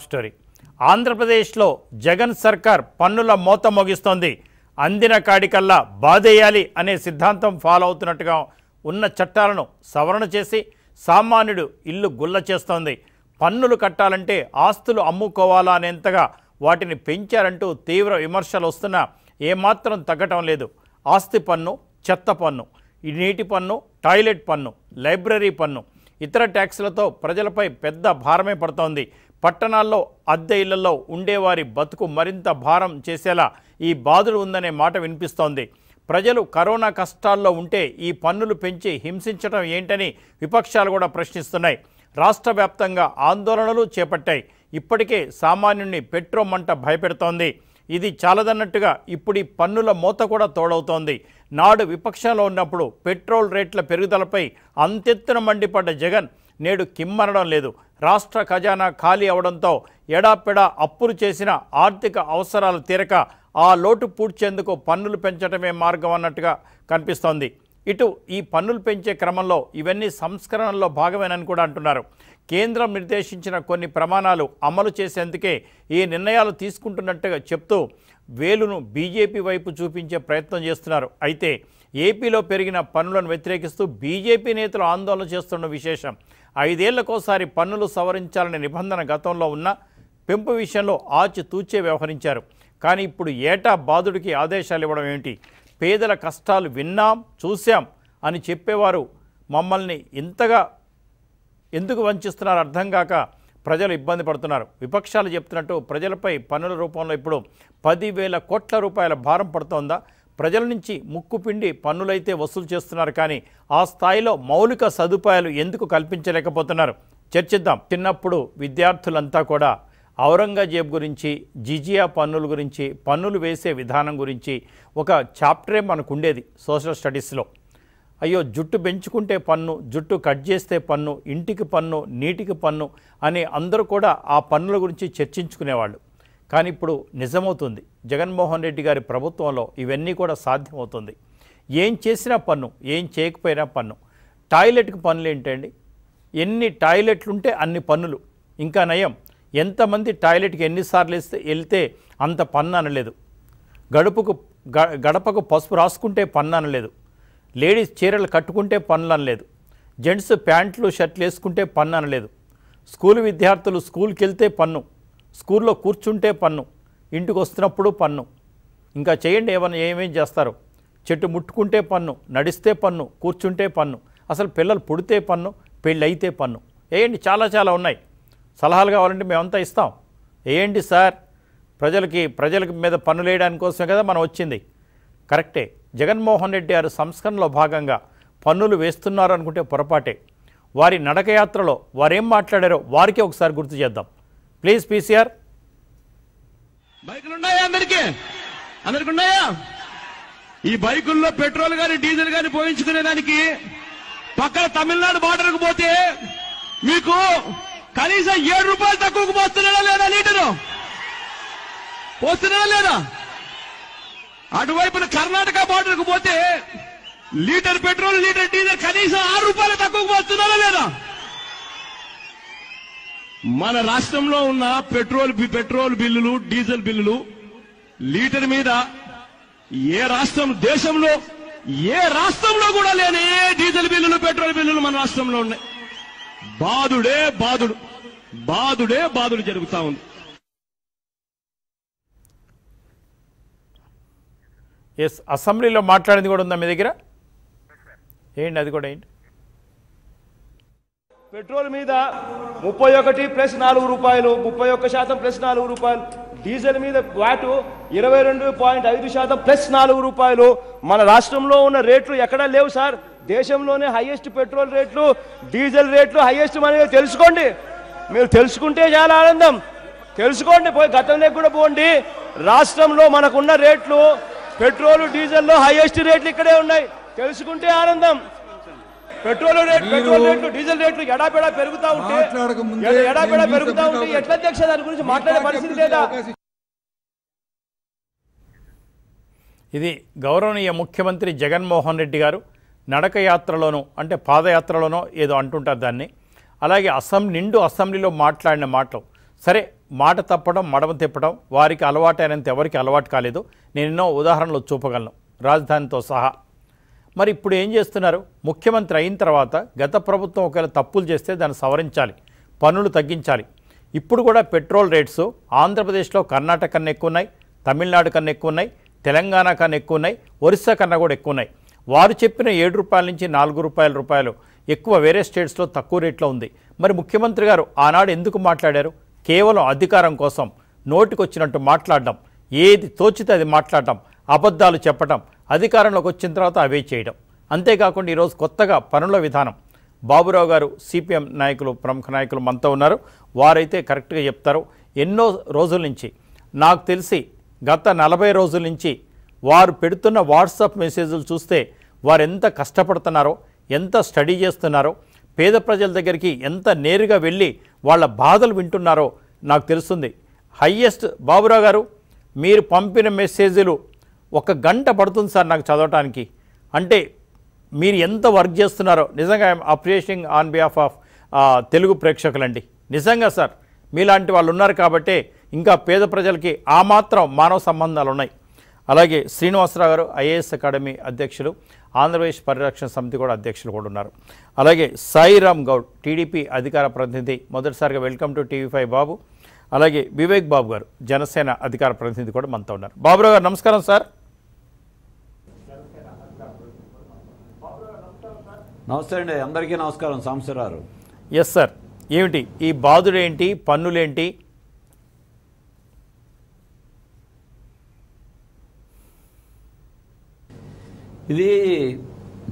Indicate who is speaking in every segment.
Speaker 1: Story ఆంధ్రప్రదేశ్లో జగన్ సర్కార్ పన్నుల మోత మోగిస్తోంది. అందిన కాడికల్లా బాధేయాలి అనే సిద్ధాంతం ఫాలో అవుతున్నట్టుగా ఉన్న చట్టాలను సవరణ చేసి సామాన్యుడు ఇల్లు గుల్ల చేస్తోంది. పన్నులు కట్టాలంటే ఆస్తులు అమ్ముకోవాలా అనేంతగా వాటిని పెంచారంటూ తీవ్ర విమర్శలు వస్తున్నా ఏమాత్రం తగ్గటం లేదు. ఆస్తి పన్ను చెత్త పన్ను ఈ నీటి పన్ను టాయిలెట్ పన్ను లైబ్రరీ పన్ను ఇతర ట్యాక్సులతో ప్రజలపై పెద్ద భారమే పడుతోంది. పట్టణాల్లో అద్దె ఇళ్ళలో ఉండేవారి బతుకు మరింత భారం చేసేలా ఈ బాధలు ఉందనే మాట వినిపిస్తోంది. ప్రజలు కరోనా కష్టాల్లో ఉంటే ఈ పన్నులు పెంచి హింసించడం ఏంటని విపక్షాలు కూడా ప్రశ్నిస్తున్నాయి. రాష్ట్ర వ్యాప్తంగా ఆందోళనలు చేపట్టాయి. ఇప్పటికే సామాన్యుణ్ణి పెట్రోమంట భయపెడుతోంది. ఇది చాలదన్నట్టుగా ఇప్పుడు ఈ పన్నుల మూత కూడా తోడవుతోంది. నాడు విపక్షంలో ఉన్నప్పుడు పెట్రోల్ రేట్ల పెరుగుదలపై అంతెత్తున మండిపడ్డ జగన్ నేడు కిమ్మనడం లేదు. రాష్ట్ర ఖజానా ఖాళీ అవడంతో ఎడాపెడా అప్పులు చేసిన ఆర్థిక అవసరాలు తీరక ఆ లోటు పూడ్చేందుకు పన్నులు పెంచడమే మార్గం అన్నట్టుగా కనిపిస్తోంది. ఇటు ఈ పన్నులు పెంచే క్రమంలో ఇవన్నీ సంస్కరణల్లో భాగమేనని కూడా అంటున్నారు. కేంద్రం నిర్దేశించిన కొన్ని ప్రమాణాలు అమలు చేసేందుకే ఈ నిర్ణయాలు తీసుకుంటున్నట్టుగా చెప్తూ వేలును బీజేపీ వైపు చూపించే ప్రయత్నం చేస్తున్నారు. అయితే ఏపీలో పెరిగిన పన్నులను వ్యతిరేకిస్తూ బీజేపీ నేతలు ఆందోళన చేస్తున్న విశేషం ఐదేళ్ళకోసారి పన్నులు సవరించాలనే నిబంధన గతంలో ఉన్న పెంపు విషయంలో ఆచితూచే వ్యవహరించారు. కానీ ఇప్పుడు ఏటా బాధుడికి ఆదేశాలు ఇవ్వడం ఏమిటి? పేదల కష్టాలు విన్నాం చూశాం అని చెప్పేవారు మమ్మల్ని ఇంతగా ఎందుకు వంచిస్తున్నారు? అర్థం కాక ప్రజలు ఇబ్బంది పడుతున్నారు. విపక్షాలు చెప్తున్నట్టు ప్రజలపై పన్నుల రూపంలో ఇప్పుడు పదివేల కోట్ల రూపాయల భారం పడుతోందా? ప్రజల నుంచి ముక్కు పిండి పన్నులైతే వసూలు చేస్తున్నారు కానీ ఆ స్థాయిలో మౌలిక సదుపాయాలు ఎందుకు కల్పించలేకపోతున్నారు? చర్చిద్దాం. చిన్నప్పుడు విద్యార్థులంతా కూడా ఔరంగజేబ్ గురించి జిజియా పన్నుల గురించి పన్నులు వేసే విధానం గురించి ఒక చాప్టరే మనకు ఉండేది సోషల్ స్టడీస్లో. అయ్యో జుట్టు పెంచుకుంటే పన్ను జుట్టు కట్ చేస్తే పన్ను ఇంటికి పన్ను నీటికి పన్ను అని అందరూ కూడా ఆ పన్నుల గురించి చర్చించుకునేవాళ్ళు. కానీ ఇప్పుడు నిజమవుతుంది. జగన్మోహన్ రెడ్డి గారి ప్రభుత్వంలో ఇవన్నీ కూడా సాధ్యమవుతుంది. ఏం చేసినా పన్ను ఏం చేయకపోయినా పన్ను. టాయిలెట్కి పన్నులు ఏంటండి? ఎన్ని టాయిలెట్లు ఉంటే అన్ని పన్నులు. ఇంకా నయం. ఎంతమంది టాయిలెట్కి ఎన్నిసార్లు వేస్తే వెళ్తే అంత పన్ను అనలేదు. గడుపుకు గ- గడపకు పసుపు రాసుకుంటే పన్ను అనలేదు. లేడీస్ చీరలు కట్టుకుంటే పనులు అనలేదు జెంట్స్ ప్యాంట్లు షర్ట్లు వేసుకుంటే పన్ను అనలేదు స్కూల్ విద్యార్థులు స్కూల్కి వెళ్తే పన్ను. స్కూల్లో కూర్చుంటే పన్ను. ఇంటికి వస్తున్నప్పుడు పన్ను. ఇంకా చేయండి ఏమన్నా ఏమేం చేస్తారు? చెట్టు ముట్టుకుంటే పన్ను నడిస్తే పన్ను కూర్చుంటే పన్ను. అసలు పిల్లలు పుడితే పన్ను పెళ్ళి అయితే పన్ను. వేయండి చాలా చాలా ఉన్నాయి. సలహాలు కావాలంటే మేమంతా ఇస్తాం. వేయండి సార్. ప్రజలకి ప్రజలకి మీద పన్నులు వేయడానికి కోసమే కదా మనం వచ్చింది. కరెక్టే. జగన్మోహన్ రెడ్డి గారు సంస్కరణలో భాగంగా పన్నులు వేస్తున్నారు అనుకుంటే పొరపాటే. వారి నడకయాత్రలో వారేం మాట్లాడారో వారికే ఒకసారి గుర్తు చేద్దాం. Please PCR.
Speaker 2: బైకులు ఉన్నాయా అందరికి? అందరికి ఉన్నాయా ఈ బైకుల్లో పెట్రోల్ గాని డీజిల్ గాని పోయించుకునే దానికి పక్కన తమిళనాడు బార్డర్కు పోతే మీకు కనీసం ఏడు రూపాయలు తక్కువకు పోస్తున్నాడా లేదా లీటరు? పోస్తున్నాడా లేదా? అటువైపున కర్ణాటక బార్డర్కు పోతే లీటర్ పెట్రోల్ లీటర్ డీజిల్ కనీసం ఆరు రూపాయలు తక్కువకు వస్తున్నారా లేదా? మన రాష్ట్రంలో ఉన్న పెట్రోల్ పెట్రోల్ బిల్లులు డీజిల్ బిల్లులు లీటర్ మీద ఏ రాష్ట్రం దేశంలో ఏ రాష్ట్రంలో కూడా లేని డీజిల్ బిల్లులు పెట్రోల్ బిల్లులు మన రాష్ట్రంలో ఉన్నాయి. బాధుడే బాధుడు బాధుడే బాధుడు జరుగుతా ఉంది.
Speaker 1: ఎస్ అసెంబ్లీలో మాట్లాడింది కూడా ఉందా మీ దగ్గర? ఏంటి అది కూడా ఏంటి?
Speaker 3: పెట్రోల్ మీద ముప్పై ఒకటి ప్లస్ నాలుగు రూపాయలు ముప్పై ఒక్క శాతం ప్లస్ నాలుగు రూపాయలు డీజిల్ మీద వాటు ఇరవై రెండు పాయింట్ ఐదు శాతం ప్లస్ నాలుగు రూపాయలు. మన రాష్ట్రంలో ఉన్న రేట్లు ఎక్కడా లేవు సార్. దేశంలోనే హైయెస్ట్ పెట్రోల్ రేట్లు డీజిల్ రేట్లు హైయెస్ట్ అనేది తెలుసుకోండి. మీరు తెలుసుకుంటే చాలా ఆనందం. తెలుసుకోండి పోయి గతంలోకి కూడా పోండి. రాష్ట్రంలో మనకున్న రేట్లు పెట్రోల్ డీజిల్లో హైయెస్ట్ రేట్లు ఇక్కడే ఉన్నాయి. తెలుసుకుంటే ఆనందం. పెట్రోల్ రేట్ పెట్రోల్ రేట్లు డీజిల్ రేట్లు ఎడాపెడా పెరుగుతా ఉంటే
Speaker 4: మాట్లాడకముందే
Speaker 3: ఎడ- ఎడాపెడా పెరుగుతా
Speaker 4: మీకు
Speaker 3: ఉంటే ఎట్లా అధ్యక్ష దాని గురించి మాట్లాడే పరిస్థితి లేదా?
Speaker 1: ఇది గౌరవనీయ ముఖ్యమంత్రి జగన్మోహన్ రెడ్డి గారు నడక యాత్రలోనూ అంటే పాదయాత్రలోనో ఏదో అంటుంటారు దాన్ని. అలాగే అసెంబ్లీ నిండు అసెంబ్లీలో మాట్లాడిన మాటలు. సరే మాట తప్పడం మడమ తిప్పడం వారికి అలవాటైనంత ఎవరికి అలవాటు కాలేదు. నేను ఎన్నో ఉదాహరణలు చూపగలను. రాజధానితో సహా. మరి ఇప్పుడు ఏం చేస్తున్నారు? ముఖ్యమంత్రి అయిన తర్వాత గత ప్రభుత్వం ఒకవేళ తప్పులు చేస్తే దాన్ని సవరించాలి. పన్నులు తగ్గించాలి. ఇప్పుడు కూడా పెట్రోల్ రేట్స్ ఆంధ్రప్రదేశ్లో కర్ణాటక కన్నా ఎక్కువ ఉన్నాయి తమిళనాడు కన్నా ఎక్కువ ఉన్నాయి తెలంగాణ కన్నా ఎక్కువ ఉన్నాయి ఒరిస్సా కన్నా కూడా ఎక్కువ ఉన్నాయి వారు చెప్పిన ఏడు రూపాయల నుంచి నాలుగు రూపాయల రూపాయలు ఎక్కువ వేరే స్టేట్స్లో తక్కువ రేట్లో ఉంది. మరి ముఖ్యమంత్రి గారు ఆనాడు ఎందుకు మాట్లాడారు? కేవలం అధికారం కోసం నోటికొచ్చినట్టు మాట్లాడడం. ఏది తోచితే అది మాట్లాడటం అబద్ధాలు చెప్పటం అధికారంలోకి వచ్చిన తర్వాత అవే చేయడం అంతేకాకుండా ఈరోజు కొత్తగా పనుల విధానం. బాబురావు గారు సిపిఎం నాయకులు ప్రముఖ నాయకులు మనతో ఉన్నారు. వారైతే కరెక్ట్గా చెప్తారు. ఎన్నో రోజుల నుంచి నాకు తెలిసి గత నలభై రోజుల నుంచి వారు పెడుతున్న వాట్సాప్ మెసేజ్లు చూస్తే వారు ఎంత కష్టపడుతున్నారో ఎంత స్టడీ చేస్తున్నారో పేద ప్రజల దగ్గరికి ఎంత నేరుగా వెళ్ళి వాళ్ళ బాధలు వింటున్నారో నాకు తెలుస్తుంది. హయ్యెస్ట్ బాబురావు గారు మీరు పంపిన మెసేజ్లు ఒక గంట పడుతుంది సార్ నాకు చదవటానికి. అంటే మీరు ఎంత వర్క్ చేస్తున్నారో నిజంగా I'm appreciating on behalf of Telugu ప్రేక్షకులండి. నిజంగా సార్ మీలాంటి వాళ్ళు ఉన్నారు కాబట్టే ఇంకా పేద ప్రజలకి ఆ మాత్రం మానవ సంబంధాలు ఉన్నాయి. అలాగే శ్రీనివాసరావు గారు ఐఏఎస్ అకాడమీ అధ్యక్షులు ఆంధ్రప్రదేశ్ పరిరక్షణ సమితి కూడా అధ్యక్షులు కూడా ఉన్నారు. అలాగే సాయిరామ్ గౌడ్ టీడీపీ అధికార ప్రతినిధి మొదటిసారిగా వెల్కమ్ టు టీవీ ఫైవ్ బాబు. అలాగే వివేక్ బాబు గారు జనసేన అధికార ప్రతినిధి కూడా మనతో ఉన్నారు. బాబురావు గారు నమస్కారం సార్.
Speaker 4: నమస్తే అండి అందరికీ నమస్కారం సాంబశివరావు
Speaker 1: ఎస్ సార్ ఏమిటి? ఈ బాధుడేంటి? పన్నులేంటి?
Speaker 4: ఇది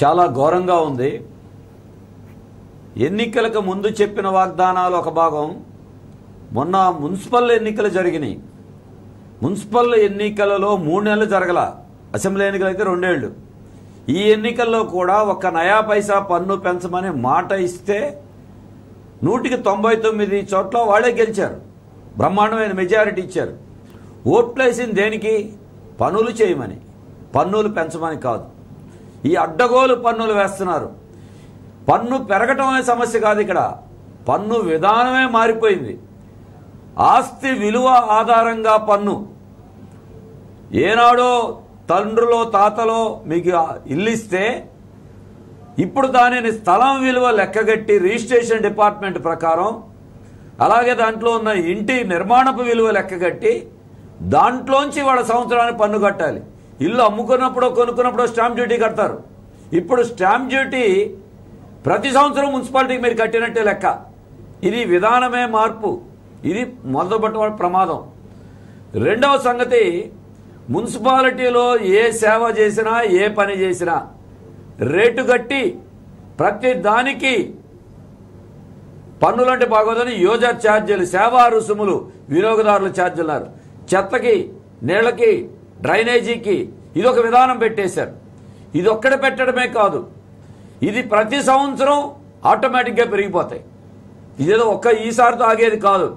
Speaker 4: చాలా ఘోరంగా ఉంది. ఎన్నికలకు ముందు చెప్పిన వాగ్దానాలు ఒక భాగం మొన్న మున్సిపల్ ఎన్నికలు జరిగినాయి. మున్సిపల్ ఎన్నికలలో మూడు నెలలు జరగల. అసెంబ్లీ ఎన్నికలు అయితే రెండేళ్ళు. ఈ ఎన్నికల్లో కూడా ఒక నయా పైసా పన్ను పెంచమని మాట ఇస్తే నూటికి తొంభై తొమ్మిది చోట్ల వాళ్ళే గెలిచారు. బ్రహ్మాండమైన మెజారిటీ ఇచ్చారు. ఓట్లేసింది దేనికి? పనులు చేయమని. పన్నులు పెంచమని కాదు. ఈ అడ్డగోలు పన్నులు వేస్తున్నారు. పన్ను పెరగటం అనే సమస్య కాదు ఇక్కడ. పన్ను విధానమే మారిపోయింది. ఆస్తి విలువ ఆధారంగా పన్ను. ఏనాడో తండ్రులో తాతలో మీకు ఇల్లు ఇస్తే ఇప్పుడు దానిని స్థలం విలువ లెక్కగట్టి రిజిస్ట్రేషన్ డిపార్ట్మెంట్ ప్రకారం అలాగే దాంట్లో ఉన్న ఇంటి నిర్మాణపు విలువ లెక్కగట్టి దాంట్లోంచి వాళ్ళ సంవత్సరానికి పన్ను కట్టాలి. ఇల్లు అమ్ముకున్నప్పుడు కొనుక్కున్నప్పుడు స్టాంప్ డ్యూటీ కడతారు. ఇప్పుడు స్టాంప్ డ్యూటీ ప్రతి సంవత్సరం మున్సిపాలిటీకి మీరు కట్టినట్టే లెక్క. ఇది విధానమే మార్పు. ఇది మొదలుపెట్టడం ప్రమాదం. రెండవ సంగతి మున్సిపాలిటీలో ఏ సేవ చేసినా ఏ పని చేసినా రేటు కట్టి ప్రతి దానికి పన్నులంటే బాగోదని యూజర్ ఛార్జీలు సేవా రుసుములు వినియోగదారుల ఛార్జీలున్నారు. చెత్తకి నీళ్ళకి డ్రైనేజీకి ఇది ఒక విధానం పెట్టేశారు. ఇది ఒక్కడ పెట్టడమే కాదు. ఇది ప్రతి సంవత్సరం ఆటోమేటిక్గా పెరిగిపోతాయి. ఇదేదో ఒక్క ఈసారితో ఆగేది కాదు.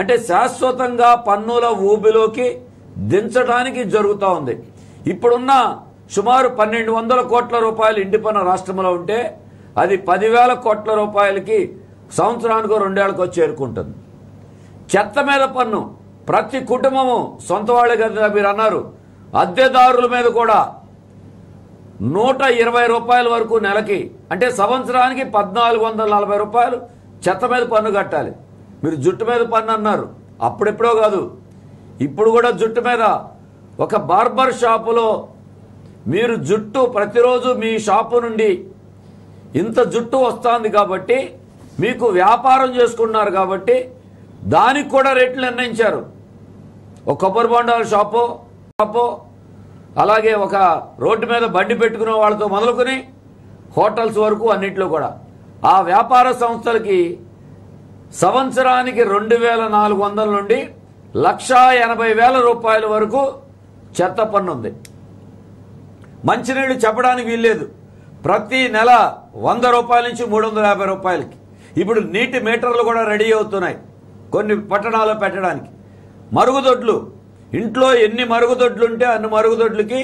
Speaker 4: అంటే శాశ్వతంగా పన్నుల ఊబిలోకి దించడానికి జరుగుతూ ఉంది. ఇప్పుడున్న సుమారు పన్నెండు వందల కోట్ల రూపాయలు ఇంటి పన్ను రాష్ట్రంలో ఉంటే అది పదివేల కోట్ల రూపాయలకి సంవత్సరానికి రెండేళ్ళకు చేరుకుంటుంది. చెత్త మీద పన్ను ప్రతి కుటుంబము సొంత వాళ్ళే కదా మీరు అన్నారు. అద్దెదారుల మీద కూడా నూట ఇరవై రూపాయల వరకు నెలకి అంటే సంవత్సరానికి పద్నాలుగు వందల నలభై రూపాయలు చెత్త మీద పన్ను కట్టాలి. మీరు జుట్టు మీద పన్ను అన్నారు. అప్పుడెప్పుడో కాదు. ఇప్పుడు కూడా జుట్టు మీద. ఒక బార్బర్ షాపులో మీరు జుట్టు ప్రతిరోజు మీ షాపు నుండి ఇంత జుట్టు వస్తుంది కాబట్టి మీకు వ్యాపారం చేసుకున్నారు కాబట్టి దానికి కూడా రేట్లు నిర్ణయించారు. ఒక కొబ్బరి బొండాల షాపో షాపో అలాగే ఒక రోడ్డు మీద బండి పెట్టుకునే వాళ్ళతో మొదలుకొని హోటల్స్ వరకు అన్నింటిలో కూడా. ఆ వ్యాపార సంస్థలకి సంవత్సరానికి రెండు వేల నాలుగు వందల నుండి లక్షా ఎనభై వేల రూపాయల వరకు చెత్త పన్ను ఉంది. మంచినీళ్ళు చెప్పడానికి వీల్లేదు. ప్రతి నెల వంద రూపాయల నుంచి మూడు వందల యాభై రూపాయలకి. ఇప్పుడు నీటి మీటర్లు కూడా రెడీ అవుతున్నాయి కొన్ని పట్టణాల్లో పెట్టడానికి. మరుగుదొడ్లు. ఇంట్లో ఎన్ని మరుగుదొడ్లు ఉంటే అన్ని మరుగుదొడ్లకి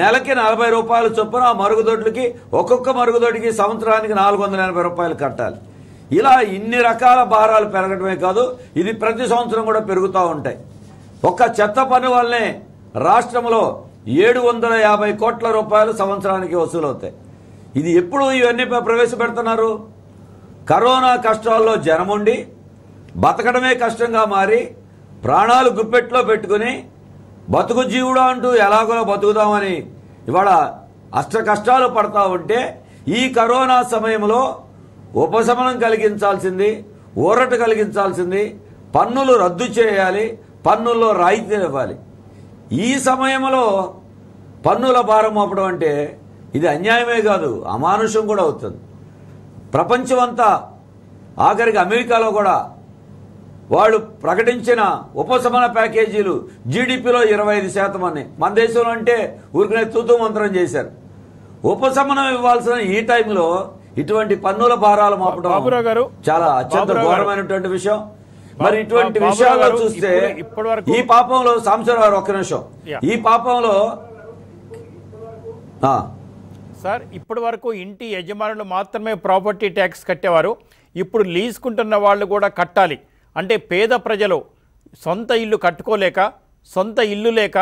Speaker 4: నెలకి నలభై రూపాయల చొప్పున ఆ మరుగుదొడ్లకి ఒక్కొక్క మరుగుదొడ్డికి సంవత్సరానికి నాలుగు వందల ఎనభై రూపాయలు కట్టాలి. ఇలా ఇన్ని రకాల భారాలు పెరగడమే కాదు ఇది ప్రతి సంవత్సరం కూడా పెరుగుతూ ఉంటాయి. ఒక్క చెత్త పన్ను వల్లనే రాష్ట్రంలో ఏడు వందల యాభై కోట్ల రూపాయలు సంవత్సరానికి వసూలవుతాయి. ఇది ఎప్పుడు ఇవన్నీ ప్రవేశపెడుతున్నారు? కరోనా కష్టాల్లో జనముండి బతకడమే కష్టంగా మారి ప్రాణాలు గుప్పెట్లో పెట్టుకుని బతుకు జీవుడు అంటూ ఎలాగో బతుకుదామని ఇవాళ అష్ట కష్టాలు పడతా ఉంటే ఈ కరోనా సమయంలో ఉపశమనం కలిగించాల్సింది ఊరట కలిగించాల్సింది పన్నులు రద్దు చేయాలి పన్నుల్లో రాయితీ ఇవ్వాలి. ఈ సమయంలో పన్నుల భారం మోపడం అంటే ఇది అన్యాయమే కాదు అమానుషం కూడా అవుతుంది. ప్రపంచమంతా ఆఖరికి అమెరికాలో కూడా వాళ్ళు ప్రకటించిన ఉపశమన ప్యాకేజీలు జీడిపిలో ఇరవై ఐదు శాతం అని మన దేశంలో అంటే ఊరికనే తూతూ మంత్రం చేశారు. ఉపశమనం ఇవ్వాల్సిన ఈ టైంలో ఇటువంటి పన్నుల భారాలు మోపడం
Speaker 1: గారు,
Speaker 4: చాలా అత్యంత. ఘోరమైనటువంటి విషయం. మరి ఇటువంటి విషయాల్లో చూస్తే ఈ పాపంలో సాంబశివరావు గారు ఒక్క నిమిషం. ఈ పాపంలో
Speaker 1: సార్ ఇప్పటి వరకు ఇంటి యజమానులు మాత్రమే ప్రాపర్టీ ట్యాక్స్ కట్టేవారు. ఇప్పుడు లీజుకుంటున్న వాళ్ళు కూడా కట్టాలి. అంటే పేద ప్రజలు సొంత ఇల్లు కట్టుకోలేక సొంత ఇల్లు లేక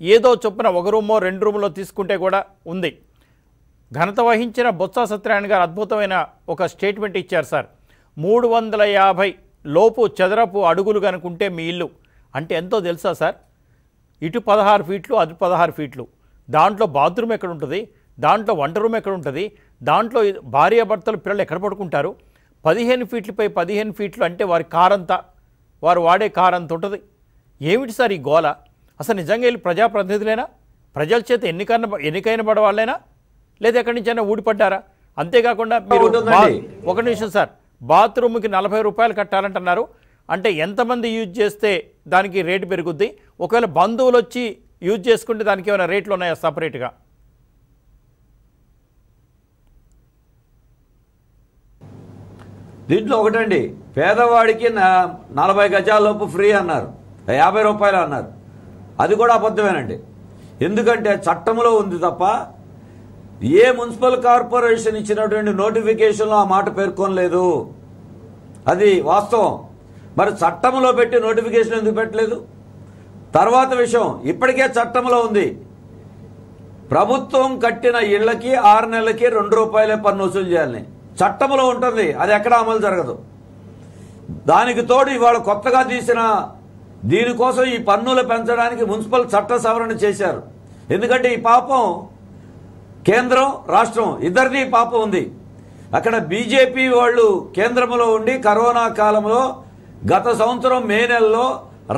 Speaker 1: ఏదో చొప్పున ఒక రూమో రెండు రూములో తీసుకుంటే కూడా ఉంది. ఘనత వహించిన బొత్స సత్యనారాయణ గారు అద్భుతమైన ఒక స్టేట్మెంట్ ఇచ్చారు సార్. మూడు వందల యాభై లోపు చదరపు అడుగులు కనుకుంటే మీ ఇల్లు. అంటే ఎంతో తెలుసా సార్? ఇటు పదహారు ఫీట్లు అటు పదహారు ఫీట్లు. దాంట్లో బాత్రూమ్ ఎక్కడ ఉంటుంది? దాంట్లో వంట రూమ్ ఎక్కడ ఉంటుంది? దాంట్లో భార్యాభర్తలు పిల్లలు ఎక్కడ పడుకుంటారు? పదిహేను ఫీట్లపై పదిహేను ఫీట్లు అంటే వారి కారంతా వారు వాడే కారంత ఉంటుంది. ఏమిటి సార్ ఈ గోల? అసలు నిజంగా వీళ్ళు ప్రజాప్రతినిధులైనా? ప్రజల చేత ఎన్నికైన ఎన్నికైన పడవాళ్ళైనా లేదా ఎక్కడి నుంచైనా ఊడిపడ్డారా? అంతేకాకుండా మీరు ఒక నిమిషం సార్. బాత్రూమ్కి నలభై రూపాయలు కట్టాలంటున్నారు. అంటే ఎంతమంది యూజ్ చేస్తే దానికి రేటు పెరుగుద్ది? ఒకవేళ బంధువులు వచ్చి యూజ్ చేసుకుంటే దానికి ఏమైనా రేట్లు ఉన్నాయా సపరేట్గా?
Speaker 4: దీంట్లో ఒకటండి. పేదవాడికి నలభై గజాలలోపు ఫ్రీ అన్నారు. యాభై రూపాయలు అన్నారు. అది కూడా అబద్ధమేనండి. ఎందుకంటే చట్టంలో ఉంది తప్ప ఏ మున్సిపల్ కార్పొరేషన్ ఇచ్చినటువంటి నోటిఫికేషన్లో ఆ మాట పేర్కొనలేదు? అది వాస్తవం. మరి చట్టంలో పెట్టి నోటిఫికేషన్ ఎందుకు పెట్టలేదు? తర్వాత విషయం ఇప్పటికే చట్టంలో ఉంది. ప్రభుత్వం కట్టిన ఇళ్ళకి ఆరు నెలలకి రెండు రూపాయలే పన్ను వసూలు చేయాలని. చట్టంలో ఉంటుంది అది ఎక్కడ అమలు జరగదు. దానికి తోడు ఇవాళ కొత్తగా తీసిన దీనికోసం ఈ పన్నులు పెంచడానికి మున్సిపల్ చట్ట సవరణ చేశారు. ఎందుకంటే ఈ పాపం కేంద్రం రాష్ట్రం ఇద్దరిది పాపం ఉంది. అక్కడ బీజేపీ వాళ్ళు కేంద్రంలో ఉండి కరోనా కాలంలో గత సంవత్సరం మే నెలలో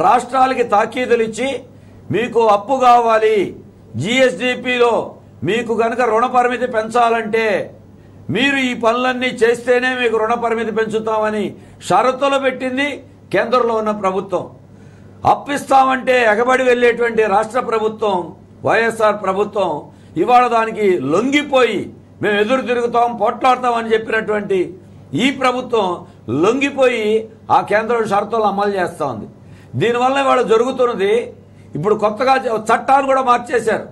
Speaker 4: రాష్ట్రాలకి తాకీదులు ఇచ్చి మీకు అప్పు కావాలి. జిఎస్డిపిలో మీకు కనుక రుణ పరిమితి పెంచాలంటే మీరు ఈ పనులన్నీ చేస్తేనే మీకు రుణ పరిమితి పెంచుతామని షరతులు పెట్టింది కేంద్రంలో ఉన్న ప్రభుత్వం. అప్పిస్తామంటే ఎగబడి వెళ్ళేటువంటి రాష్ట్ర ప్రభుత్వం వైఎస్ఆర్ ప్రభుత్వం ఇవాళ దానికి లొంగిపోయి మేము ఎదురు తిరుగుతాం పోట్లాడతామని చెప్పినటువంటి ఈ ప్రభుత్వం లొంగిపోయి ఆ కేంద్రం షరతులు అమలు చేస్తూ ఉంది. దీనివల్ల ఇవాళ జరుగుతున్నది. ఇప్పుడు కొత్తగా చట్టాలు కూడా మార్చేశారు.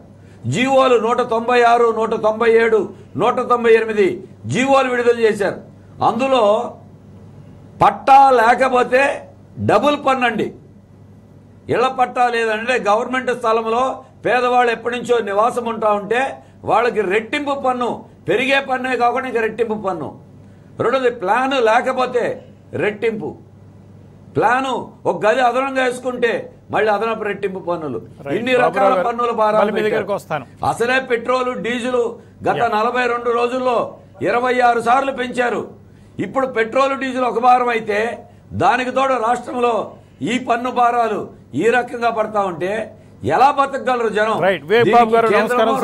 Speaker 4: జీవోలు నూట తొంభై ఆరు నూట తొంభై ఏడు నూట తొంభై ఎనిమిది జీవోలు విడుదల చేశారు. అందులో పట్టా లేకపోతే డబుల్ పన్ను అండి ఇళ్ళ పట్టా లేదంటే గవర్నమెంట్ స్థలంలో పేదవాళ్ళు ఎప్పటి నుంచో నివాసం ఉంటా ఉంటే వాళ్ళకి రెట్టింపు పన్ను పెరిగే పన్నే కాకుండా ఇంకా రెట్టింపు పన్ను. రెండోది ప్లాన్ లేకపోతే రెట్టింపు. ప్లాను ఒక గది అదనంగా వేసుకుంటే మళ్ళీ అదనపు రెట్టింపు పన్నులు. ఇన్ని రకాల పన్నుల భారాలు. అసలే పెట్రోల్ డీజిల్ గత నలభై రెండు రోజుల్లో ఇరవై ఆరు సార్లు పెంచారు. ఇప్పుడు పెట్రోల్ డీజిల్ ఒక భారం అయితే దానికి తోడు రాష్ట్రంలో ఈ పన్ను భారాలు ఈ రకంగా పడతా ఉంటే ఎలా బతకగలరు జనం.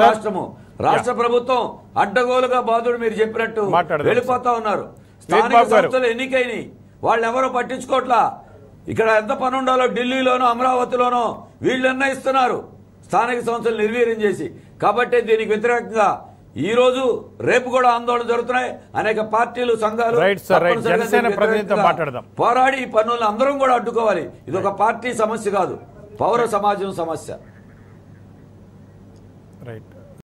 Speaker 4: రాష్ట్రము? రాష్ట్ర ప్రభుత్వం అడ్డగోలుగా బాధుడు మీరు చెప్పినట్టు వెళ్ళిపోతా ఉన్నారు. స్థానిక. సంస్థలు ఎన్నికైనవి వాళ్ళు ఎవరో పట్టించుకోవట్లా ఇక్కడ ఎంత పని ఉండాలో ఢిల్లీలోనో అమరావతిలోనో వీళ్ళు నిర్ణయిస్తున్నారు స్థానిక సంస్థలు నిర్వీర్యం చేసి. కాబట్టి దీనికి వ్యతిరేకంగా ఈ రోజు రేపు కూడా ఆందోళన జరుగుతున్నాయి. అనేక పార్టీలు సంఘాలు. పోరాడి ఈ పన్నులను అందరం కూడా అడ్డుకోవాలి. ఇది ఒక పార్టీ సమస్య కాదు. పౌర సమాజం సమస్య.
Speaker 1: రైట్